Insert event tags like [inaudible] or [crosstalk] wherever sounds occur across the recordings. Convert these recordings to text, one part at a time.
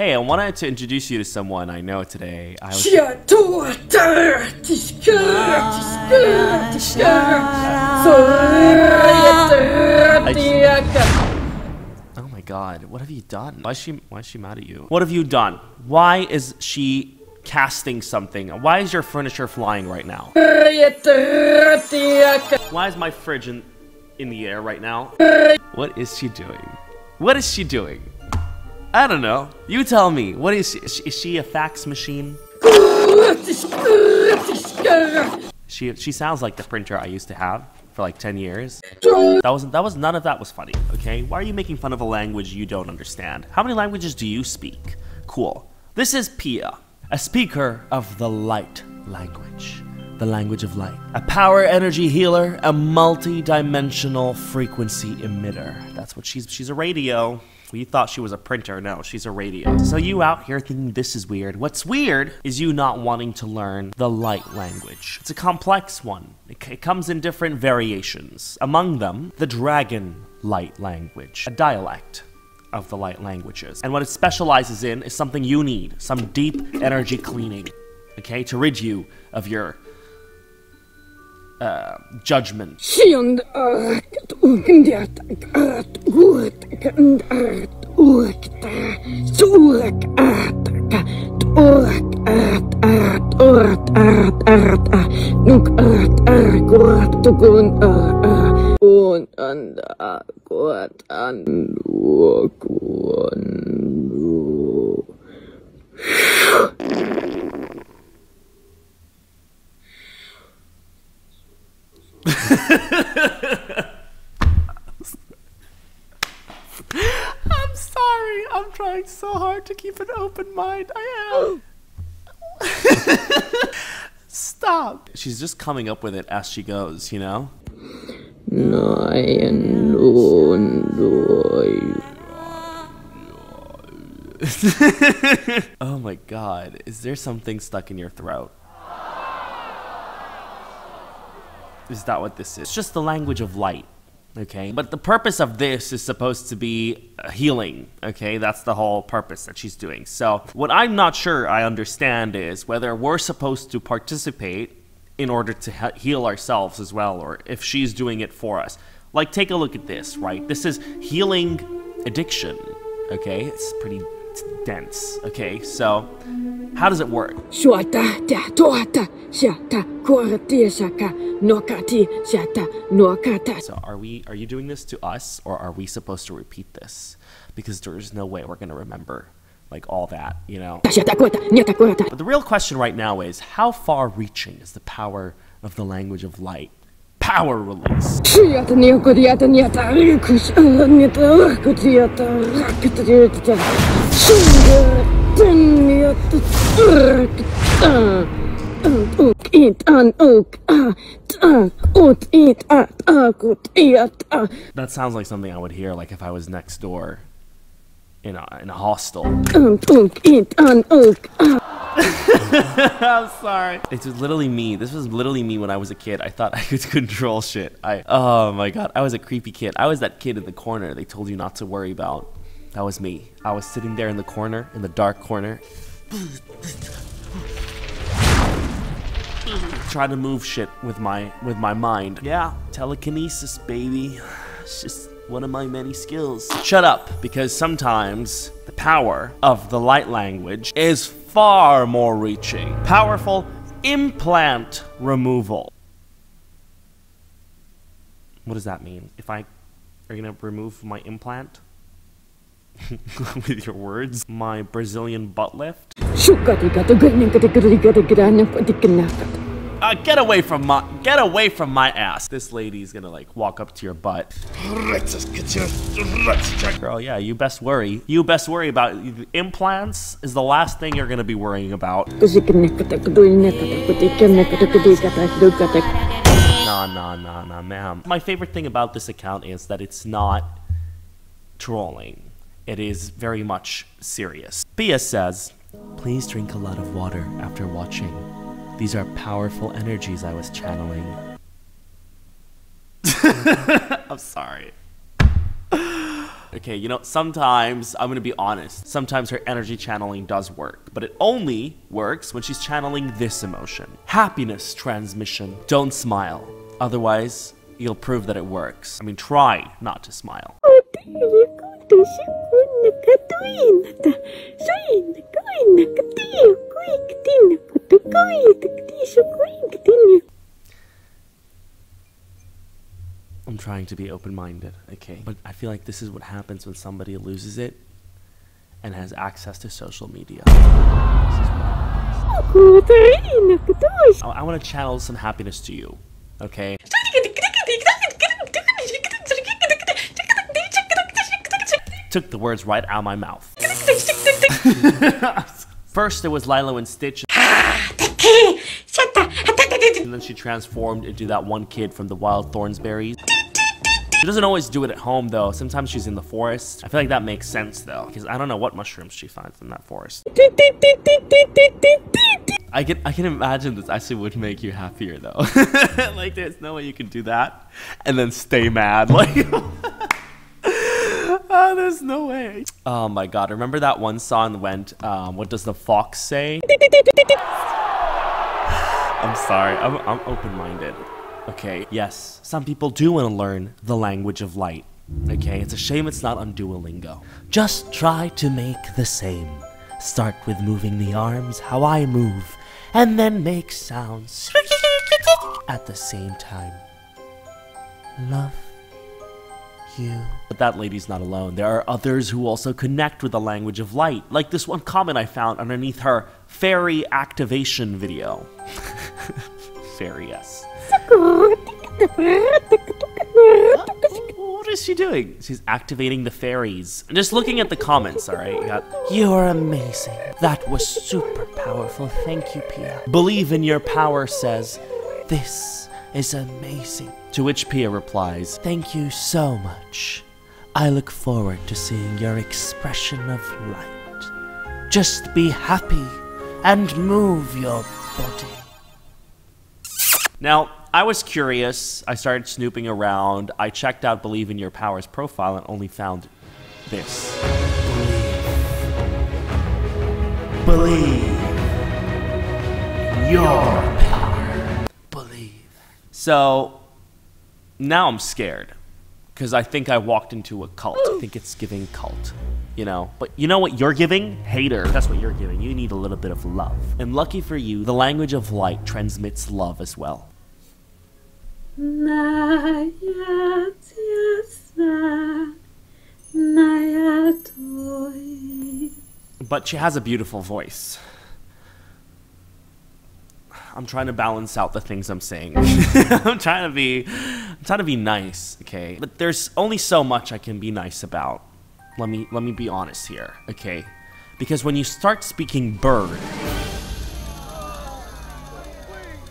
Hey, I wanted to introduce you to someone I know today. I was Oh my god, what have you done? Why is she why is she mad at you? What have you done? Why is she casting something? Why is your furniture flying right now? Why is my fridge in, in the air right now? What is she doing? What is she doing? I don't know. You tell me. What is she? Is she, a fax machine? She she sounds like the printer I used to have for like 10 years. That wasn't that was none of that was funny, okay? Why are you making fun of a language you don't understand? How many languages do you speak? Cool. This is Pia, a speaker of the light language. The language of light. A power energy healer, a multi-dimensional frequency emitter. That's what she's she's a radio. You thought she was a printer. No, she's a radio. So you out here thinking this is weird. What's weird is you not wanting to learn the light language. It's a complex one. It, it comes in different variations. Among them, the dragon light language, a dialect of the light languages. And what it specializes in is something you need, some deep energy cleaning, okay, to rid you of your uh, judgment. [laughs] I'm sorry. I'm trying so hard to keep an open mind. I am. [laughs] Stop. She's just coming up with it as she goes, you know? [laughs] oh my god. Is there something stuck in your throat? Is that what this is? It's just the language of light. Okay. But the purpose of this is supposed to be uh, healing. Okay. That's the whole purpose that she's doing. So, what I'm not sure I understand is whether we're supposed to participate in order to heal ourselves as well, or if she's doing it for us. Like, take a look at this, right? This is healing addiction. Okay. It's pretty it's dense. Okay. So, how does it work? Suota ta tuota siata kuortia saka nokati siata nokata. So are we are you doing this to us or are we supposed to repeat this? Because there's no way we're gonna remember like all that, you know. Siata kuota niata kuota. But the real question right now is how far reaching is the power of the language of light? Power release. That sounds like something I would hear like if I was next door in a in a hostel. Ook it an ook. I'm sorry. It was literally me. This was literally me when I was a kid. I thought [laughs] I could control shit. I oh my god, I was a creepy kid. I was that kid in the corner they told you not to worry about. That was me. I was sitting there in the corner, in the dark corner. [sighs] Trying to move shit with my with my mind. Yeah, telekinesis, baby. [sighs] It's just one of my many skills. Shut up, because sometimes the power of the light language is far more reaching. Powerful implant removal. What does that mean? If I are you gonna remove my implant? [laughs] With your words? My Brazilian butt lift? Uh, get away from my get away from my ass. This lady's gonna like walk up to your butt. Girl, yeah, you best worry. You best worry about implants is the last thing you're gonna be worrying about. Nah, nah, nah, nah, ma'am. My favorite thing about this account is that it's not trolling. It is very much serious. Pia says, please drink a lot of water after watching. These are powerful energies I was channeling. [laughs] I'm sorry. Okay, you know, sometimes, I'm gonna be honest, sometimes her energy channeling does work, but it only works when she's channeling this emotion happiness transmission. Don't smile. Otherwise, you'll prove that it works. I mean, try not to smile. Oh, I'm trying to be open minded, okay? But I feel like this is what happens when somebody loses it and has access to social media. This is what happens. I, I want to channel some happiness to you, okay? Took the words right out of my mouth. [laughs] First, there was Lilo and Stitch. Then she transformed into that one kid from the Wild Thornsberries. She doesn't always do it at home though. Sometimes she's in the forest. I feel like that makes sense though, because I don't know what mushrooms she finds in that forest. I can I can imagine this actually would make you happier though. [laughs] like there's no way you can do that and then stay mad. [laughs] Like [laughs] Oh, there's no way. Oh my god, remember that one song went, um, what does the fox say? I'm sorry, I'm, I'm open-minded. Okay, yes, some people do want to learn the language of light. Okay, it's a shame it's not on Duolingo. Just try to make the same. Start with moving the arms how I move, and then make sounds at the same time. Love you. But that lady's not alone. There are others who also connect with the language of light, like this one comment I found underneath her fairy activation video. [laughs] fairy, yes. What is she doing? She's activating the fairies. Just looking at the comments, alright? You got, You're amazing. That was super powerful. Thank you, Pia. Believe in your power says, This is amazing. To which Pia replies, Thank you so much. I look forward to seeing your expression of light. Just be happy and move your body. Now, I was curious. I started snooping around. I checked out Believe in Your Powers profile and only found this. Believe. Believe. Your power. Believe. So now I'm scared because I think I walked into a cult. I think it's giving cult. You know, but you know what you're giving? Hater. That's what you're giving. You need a little bit of love. And lucky for you, the language of light transmits love as well. But she has a beautiful voice. I'm trying to balance out the things I'm saying. [laughs] [laughs] I'm trying to be I'm trying to be nice, okay? But there's only so much I can be nice about. Let me let me be honest here, okay? Because when you start speaking bird,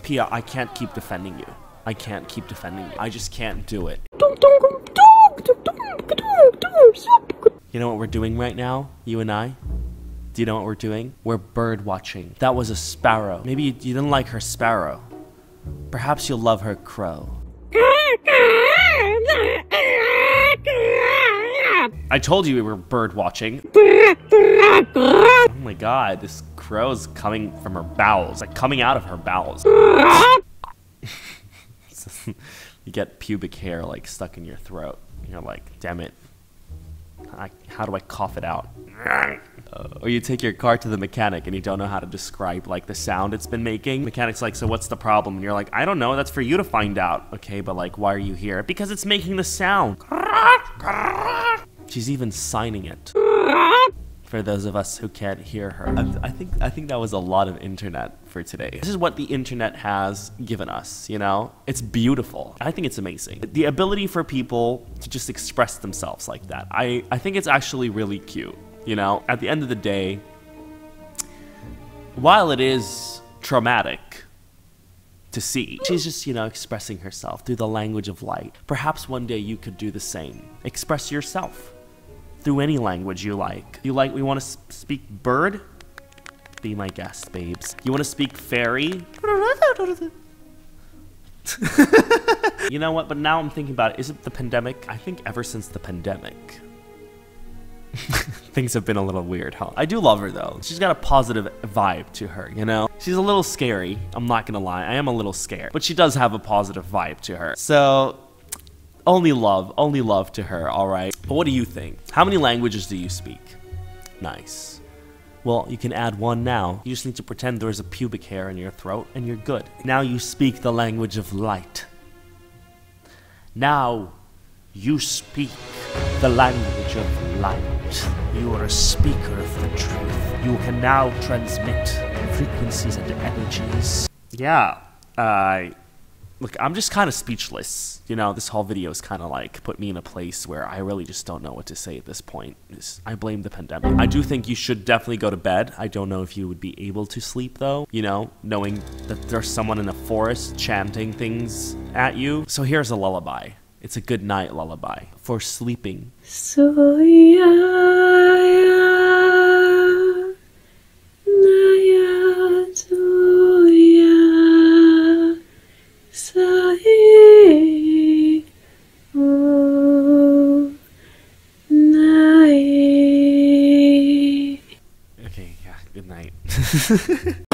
Pia, I can't keep defending you. I can't keep defending you. I just can't do it. You know what we're doing right now, you and I? Do you know what we're doing? We're bird watching. That was a sparrow. Maybe you, you didn't like her sparrow. Perhaps you'll love her crow. I told you we were bird watching. Oh my god, this crow's coming from her bowels, like coming out of her bowels. [laughs] you get pubic hair like stuck in your throat. You're like, damn it. I, how do I cough it out? Uh, or you take your car to the mechanic and you don't know how to describe like the sound it's been making. Mechanic's like, so what's the problem? And you're like, I don't know. That's for you to find out. Okay, but like, why are you here? Because it's making the sound. She's even signing it. For those of us who can't hear her, I, I think I think that was a lot of internet for today. This is what the internet has given us. You know, it's beautiful. I think it's amazing. The ability for people to just express themselves like that. I I think it's actually really cute. You know, at the end of the day, while it is traumatic to see, she's just, you know, expressing herself through the language of light. Perhaps one day you could do the same. Express yourself through any language you like. You like, we want to speak bird? Be my guest, babes. You want to speak fairy? [laughs] you know what? But now I'm thinking about it. Is it the pandemic? I think ever since the pandemic, [laughs] Things have been a little weird, huh? I do love her though. She's got a positive vibe to her, you know? She's a little scary. I'm not gonna lie. I am a little scared. But she does have a positive vibe to her. So, only love. Only love to her, alright? But what do you think? How many languages do you speak? Nice. Well, you can add one now. You just need to pretend there's a pubic hair in your throat and you're good. Now you speak the language of light. Now you speak the language of light. You are a speaker of the truth. You can now transmit frequencies and energies. Yeah, uh, look, I'm just kind of speechless. You know, this whole video is kind of like put me in a place where I really just don't know what to say at this point. It's, I blame the pandemic. I do think you should definitely go to bed. I don't know if you would be able to sleep though, you know, knowing that there's someone in a forest chanting things at you. So here's a lullaby. It's a good night lullaby for sleeping. So Naya night. [laughs]